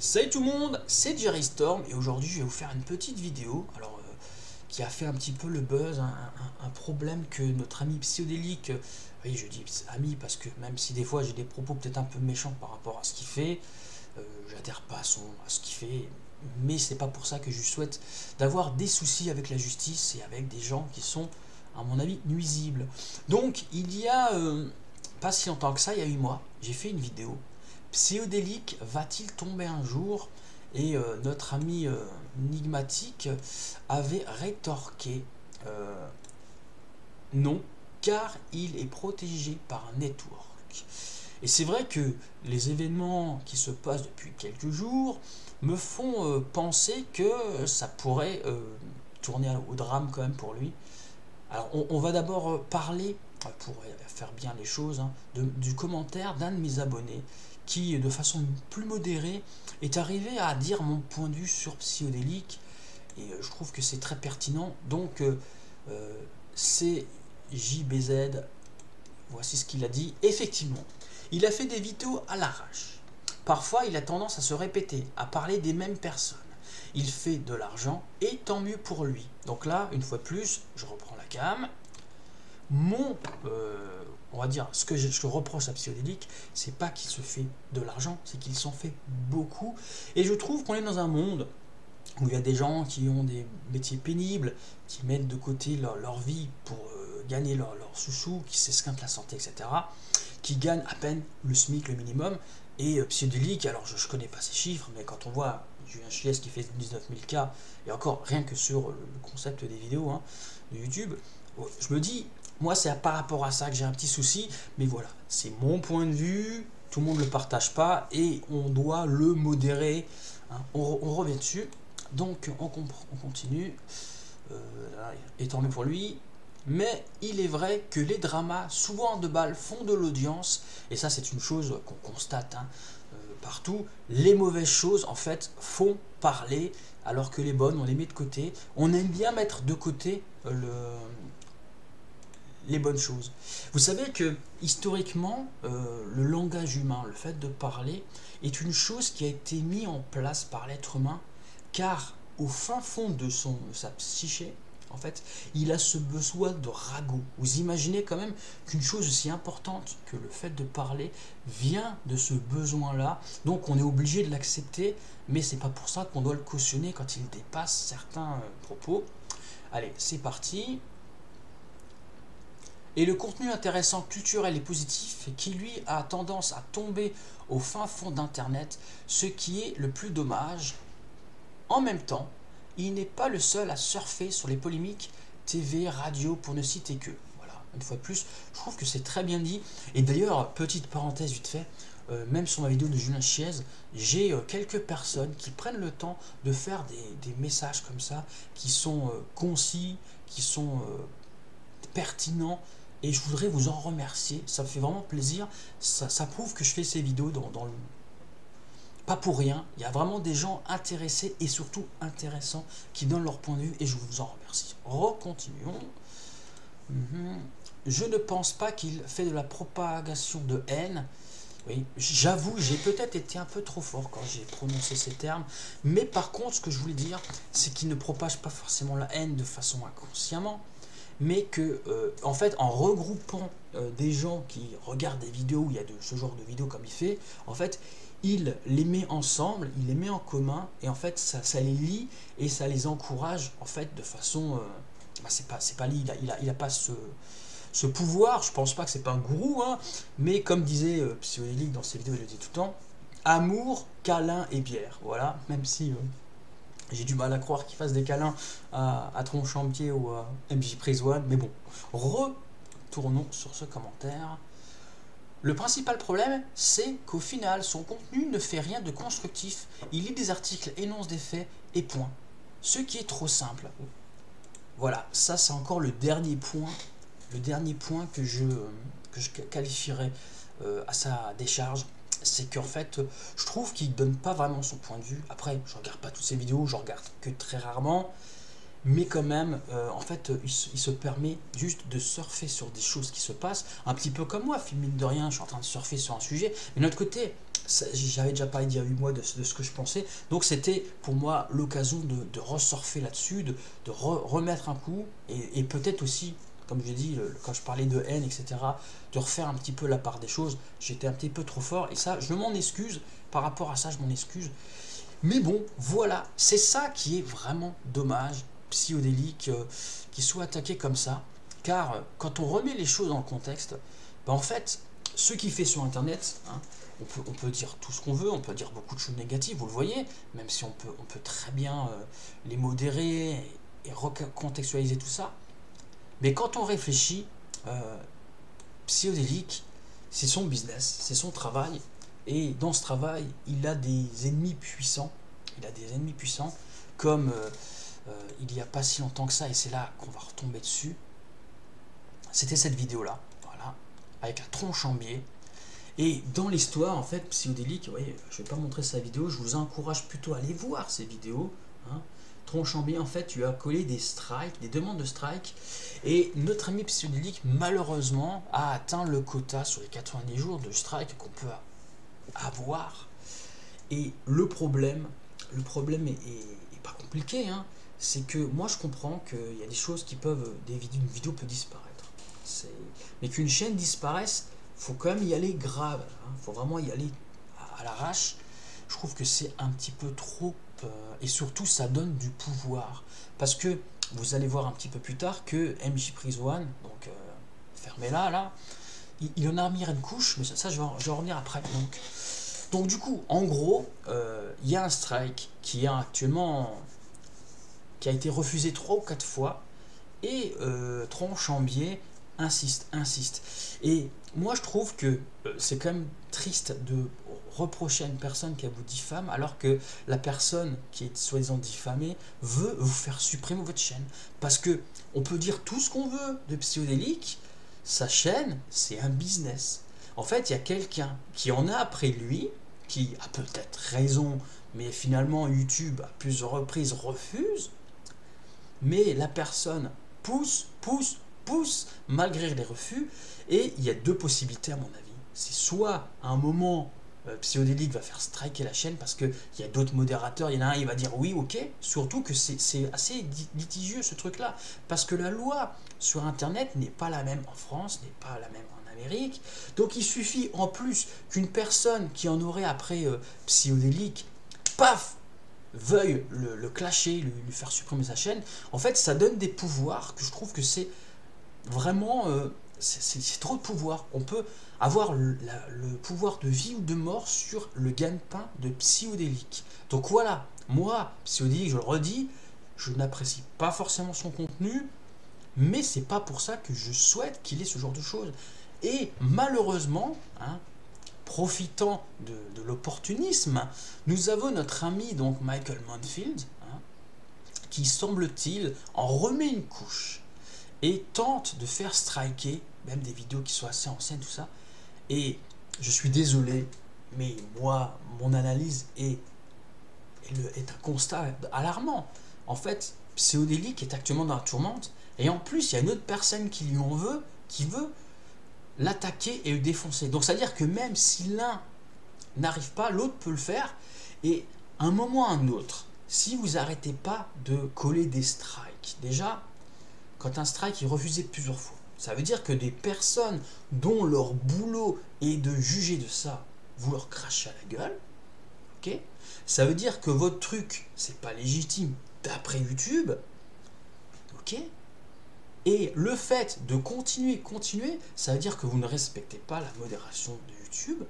Salut tout le monde, c'est Jerry Storm et aujourd'hui je vais vous faire une petite vidéo alors, euh, qui a fait un petit peu le buzz, un, problème que notre ami psychodélique, euh, oui je dis ami parce que même si des fois j'ai des propos peut-être un peu méchants par rapport à ce qu'il fait, euh, j'adhère pas à, son, à ce qu'il fait, mais c'est pas pour ça que je souhaite d'avoir des soucis avec la justice et avec des gens qui sont à mon avis nuisibles. Donc il y a pas si longtemps que ça, il y a 8 mois, j'ai fait une vidéo Psyodélique va-t-il tomber un jour? Et euh, notre ami euh, avait rétorqué euh, non, car il est protégé par un network. Et c'est vrai que les événements qui se passent depuis quelques jours me font penser que ça pourrait tourner au drame quand même pour lui. Alors on, va d'abord parler, pour faire bien les choses, hein, du commentaire d'un de mes abonnés qui, de façon plus modérée, est arrivé à dire mon point de vue sur Psyodélique. Et euh, je trouve que c'est très pertinent. Donc, euh, euh, c'est JBZ. Voici ce qu'il a dit. Effectivement, il a fait des vidéos à l'arrache. Parfois, il a tendance à se répéter, à parler des mêmes personnes. Il fait de l'argent et tant mieux pour lui. Donc là, une fois de plus, je reprends la cam. Mon on va dire, ce que je, reproche à Psyodélique, c'est pas qu'il se fait de l'argent, c'est qu'il s'en fait beaucoup. Et je trouve qu'on est dans un monde où il y a des gens qui ont des métiers pénibles, qui mettent de côté leur, vie pour euh, gagner leur, leur sous qui s'esquintent la santé, etc., qui gagnent à peine le SMIC, le minimum. Et euh, alors je ne connais pas ces chiffres, mais quand on voit Julien Chies qui fait 19 000 cas, et encore rien que sur le concept des vidéos hein, de YouTube, je me dis, moi, c'est par rapport à ça que j'ai un petit souci, mais voilà, c'est mon point de vue, tout le monde ne le partage pas, et on doit le modérer. Hein. On, revient dessus, donc on, on continue, euh, et tant mieux pour lui. Mais il est vrai que les dramas, souvent de balles, font de l'audience, et ça c'est une chose qu'on constate hein, euh, partout. Les mauvaises choses, en fait, font parler, alors que les bonnes, on les met de côté. On aime bien mettre de côté le, les bonnes choses. Vous savez que historiquement, euh, le langage humain, le fait de parler, est une chose qui a été mise en place par l'être humain, car au fin fond de, son, sa psyché, en fait, il a ce besoin de ragot. Vous imaginez quand même qu'une chose aussi importante que le fait de parler vient de ce besoin-là. Donc on est obligé de l'accepter, mais c'est pas pour ça qu'on doit le cautionner quand il dépasse certains euh, propos. Allez, c'est parti et le contenu intéressant, culturel et positif qui lui a tendance à tomber au fin fond d'Internet, ce qui est le plus dommage. En même temps, il n'est pas le seul à surfer sur les polémiques TV, radio, pour ne citer que. Voilà, une fois de plus, je trouve que c'est très bien dit. Et d'ailleurs, petite parenthèse vite fait, euh, même sur ma vidéo de Julien Chiez, j'ai euh, quelques personnes qui prennent le temps de faire des, messages comme ça, qui sont euh, concis, qui sont pertinents, et je voudrais vous en remercier. Ça me fait vraiment plaisir. Ça, prouve que je fais ces vidéos dans, le... Pas pour rien. Il y a vraiment des gens intéressés et surtout intéressants qui donnent leur point de vue et je vous en remercie. Recontinuons. Mhm. Je ne pense pas qu'il fait de la propagation de haine. Oui, j'avoue, j'ai peut-être été un peu trop fort quand j'ai prononcé ces termes, mais par contre, ce que je voulais dire, c'est qu'il ne propage pas forcément la haine de façon inconsciemment, mais que, euh, en fait, en regroupant euh, des gens qui regardent des vidéos où il y a de, ce genre de vidéos comme il fait, en fait, il les met ensemble, il les met en commun, et en fait, ça, les lie et ça les encourage, en fait, de façon. Euh, bah, c'est pas, pas lui, il a, il a, pas ce, ce, pouvoir, je pense pas que c'est pas un gourou, hein, mais comme disait euh, dans ses vidéos, il le dit tout le temps amour, câlin et bière. Voilà, même si. J'ai du mal à croire qu'il fasse des câlins à, Tronchampier ou à MJ One, mais bon, retournons sur ce commentaire. Le principal problème, c'est qu'au final, son contenu ne fait rien de constructif. Il lit des articles, énonce des faits et point. Ce qui est trop simple. Voilà, ça c'est encore le dernier point, le dernier point que je, que qualifierais euh, à sa décharge c'est qu'en fait, je trouve qu'il donne pas vraiment son point de vue. Après, je regarde pas toutes ses vidéos, je regarde que très rarement. mais quand même, euh, en fait, il se, permet juste de surfer sur des choses qui se passent, un petit peu comme moi, film de rien, je suis en train de surfer sur un sujet, mais de l'autre côté, j'avais déjà parlé il y a 8 mois de, ce que je pensais, donc c'était pour moi l'occasion de, de ressurfer là-dessus, de, remettre un coup, et, peut-être aussi, comme je dit, quand je parlais de haine, etc., de refaire un petit peu la part des choses, j'étais un petit peu trop fort, et ça, je m'en excuse, par rapport à ça, je m'en excuse, mais bon, voilà, c'est ça qui est vraiment dommage, psychodélique, euh, qui soit attaqué comme ça, car euh, quand on remet les choses dans le contexte, ben en fait, ce qui fait sur Internet, hein, on, peut, dire tout ce qu'on veut, on peut dire beaucoup de choses négatives, vous le voyez, même si on peut, on peut très bien euh, les modérer et, recontextualiser tout ça. Mais quand on réfléchit, psychodélique, c'est son business, c'est son travail, et dans ce travail, il a des ennemis puissants. Il a des ennemis puissants, comme euh, euh, il n'y a pas si longtemps que ça, et c'est là qu'on va retomber dessus. C'était cette vidéo-là, voilà, avec la tronche en biais. Et dans l'histoire, en fait, psychodélique, vous voyez, je ne vais pas montrer sa vidéo, je vous encourage plutôt à aller voir ces vidéos. Hein. Tronche en fait, tu as collé des strikes, des demandes de strike. Et notre ami psychodélique, malheureusement, a atteint le quota sur les 90 jours de strike qu'on peut avoir. Et le problème, le problème est, pas compliqué, hein. c'est que moi je comprends qu'il y a des choses qui peuvent, des une vidéo peut disparaître. Mais qu'une chaîne disparaisse, faut quand même y aller grave, hein. faut vraiment y aller à, l'arrache. Je trouve que c'est un petit peu trop, et surtout ça donne du pouvoir. Parce que vous allez voir un petit peu plus tard que MJ Prise One, donc euh, fermez-la là, il, en a mis une couche, mais ça, je, vais, je, revenir après. Donc, donc du coup, en gros, euh, il y a un strike qui est actuellement qui a été refusé trois ou quatre fois et euh, Tronchambier insiste, insiste. Et moi, je trouve que euh, c'est quand même triste de reprocher à une personne qui vous diffame alors que la personne qui est soi-disant diffamée veut vous faire supprimer votre chaîne. Parce que on peut dire tout ce qu'on veut de psychodélique, sa chaîne, c'est un business. En fait, il y a quelqu'un qui en a après lui, qui a peut-être raison, mais finalement YouTube à plusieurs reprises refuse. Mais la personne pousse, pousse, pousse, malgré les refus. Et il y a deux possibilités à mon avis. C'est soit un moment euh, Psyodélique va faire striker la chaîne parce qu'il y a d'autres modérateurs, il y en a un, il va dire oui, ok, surtout que c'est assez litigieux ce truc-là, parce que la loi sur Internet n'est pas la même en France, n'est pas la même en Amérique, donc il suffit en plus qu'une personne qui en aurait après euh, paf, veuille le, clasher, lui, faire supprimer sa chaîne, en fait ça donne des pouvoirs que je trouve que c'est vraiment... Euh, c'est trop de pouvoir. On peut avoir le, pouvoir de vie ou de mort sur le gagne-pain de psychodélique. Donc voilà, moi, psychodélique, je le redis, je n'apprécie pas forcément son contenu, mais c'est pas pour ça que je souhaite qu'il ait ce genre de choses. Et malheureusement, hein, profitant de, l'opportunisme, nous avons notre ami donc Michael Monfield, hein, qui semble-t-il en remet une couche et tente de faire striker même des vidéos qui sont assez anciennes, tout ça. Et je suis désolé, mais moi, mon analyse est, est, un constat alarmant. En fait, Pseudélique est actuellement dans la tourmente, et en plus, il y a une autre personne qui lui en veut, qui veut l'attaquer et le défoncer. Donc, c'est-à-dire que même si l'un n'arrive pas, l'autre peut le faire, et un moment ou un autre, si vous n'arrêtez pas de coller des strikes, déjà, quand un strike est refusé plusieurs fois, ça veut dire que des personnes dont leur boulot est de juger de ça, vous leur crachez à la gueule. Ça veut dire que votre truc, c'est pas légitime d'après YouTube. Et le fait de continuer, continuer, ça veut dire que vous ne respectez pas la modération de YouTube,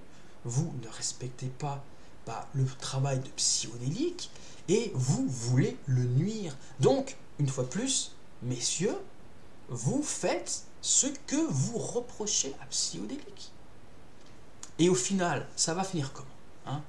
vous ne respectez pas bah, le travail de psychodélique, et vous voulez le nuire. Donc, une fois de plus, messieurs, vous faites ce que vous reprochez à Psyodélique. Et au final, ça va finir comment hein?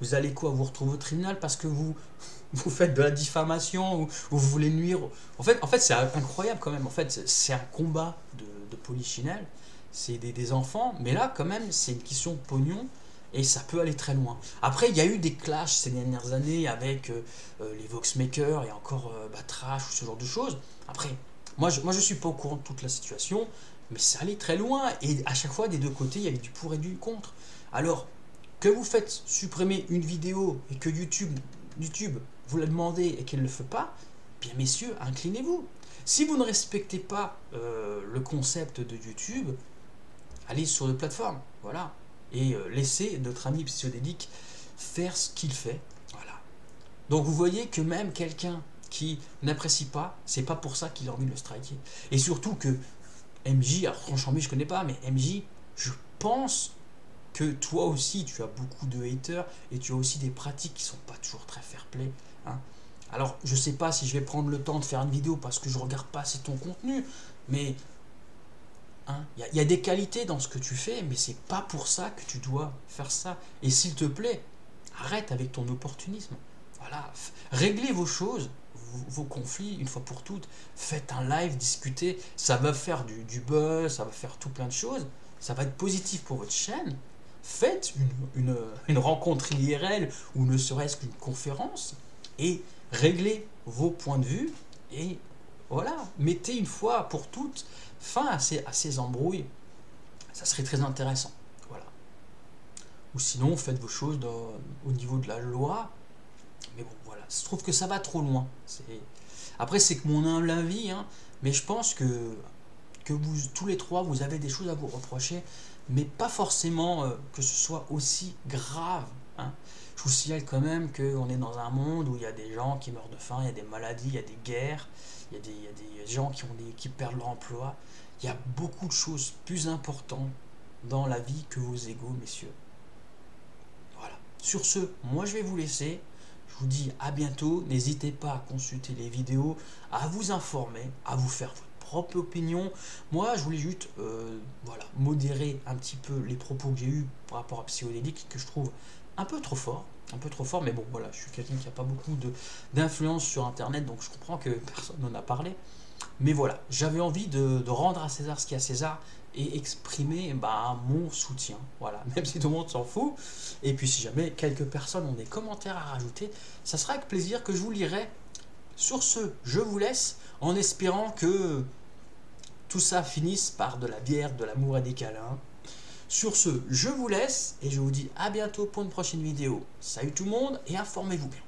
Vous allez quoi Vous retrouver au tribunal parce que vous, vous faites de la diffamation ou, vous voulez nuire En fait, en fait c'est incroyable quand même. En fait, c'est un combat de, de polichinelle. C'est des, enfants. Mais là, quand même, c'est une question de pognon. Et ça peut aller très loin. Après, il y a eu des clashs ces dernières années avec euh, euh, les Voxmakers et encore euh, bah, ou ce genre de choses. Après, moi je, moi suis pas au courant de toute la situation, mais ça allait très loin et à chaque fois des deux côtés il y avait du pour et du contre. Alors que vous faites supprimer une vidéo et que YouTube, YouTube vous la demandez et qu'elle ne le fait pas, bien messieurs, inclinez-vous. Si vous ne respectez pas le concept de YouTube, allez sur de plateforme. Voilà et euh, laisser notre ami psychodélique faire ce qu'il fait. Voilà. Donc vous voyez que même quelqu'un qui n'apprécie pas, c'est pas pour ça qu'il a envie de le striker. Et surtout que MJ, alors franchement je connais pas, mais MJ, je pense que toi aussi tu as beaucoup de haters et tu as aussi des pratiques qui sont pas toujours très fair play. Hein. Alors je sais pas si je vais prendre le temps de faire une vidéo parce que je regarde pas assez ton contenu, mais Hein, il y, a des qualités dans ce que tu fais, mais c'est pas pour ça que tu dois faire ça. Et s'il te plaît, arrête avec ton opportunisme. Voilà, réglez vos choses, vos, conflits une fois pour toutes. Faites un live, discutez. Ça va faire du, buzz, ça va faire tout plein de choses. Ça va être positif pour votre chaîne. Faites une, une rencontre IRL ou ne serait-ce qu'une conférence et réglez vos points de vue et voilà, mettez une fois pour toutes fin à ces, à embrouilles. Ça serait très intéressant. Voilà. Ou sinon, faites vos choses au niveau de la loi. Mais bon, voilà. Je trouve que ça va trop loin. Après, c'est que mon humble avis, hein, mais je pense que, que vous, tous les trois, vous avez des choses à vous reprocher, mais pas forcément euh, que ce soit aussi grave. Hein. Je vous signale quand même qu'on est dans un monde où il y a des gens qui meurent de faim, il y a des maladies, il y a des guerres, il y a des, gens qui, ont des, qui perdent leur emploi. Il y a beaucoup de choses plus importantes dans la vie que vos égaux, messieurs. Voilà. Sur ce, moi je vais vous laisser. Je vous dis à bientôt. N'hésitez pas à consulter les vidéos, à vous informer, à vous faire votre propre opinion. Moi, je voulais juste euh, voilà, modérer un petit peu les propos que j'ai eus par rapport à Psychodélique, que je trouve un peu trop fort un peu trop fort, mais bon, voilà, je suis quelqu'un qui n'a pas beaucoup d'influence sur Internet, donc je comprends que personne n'en a parlé. Mais voilà, j'avais envie de, rendre à César ce qui est à César et exprimer bah, mon soutien. Voilà, même si tout le monde s'en fout. Et puis si jamais quelques personnes ont des commentaires à rajouter, ça sera avec plaisir que je vous lirai. Sur ce, je vous laisse en espérant que tout ça finisse par de la bière, de l'amour et des câlins. Sur ce, je vous laisse et je vous dis à bientôt pour une prochaine vidéo. Salut tout le monde et informez-vous bien.